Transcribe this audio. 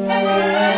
Música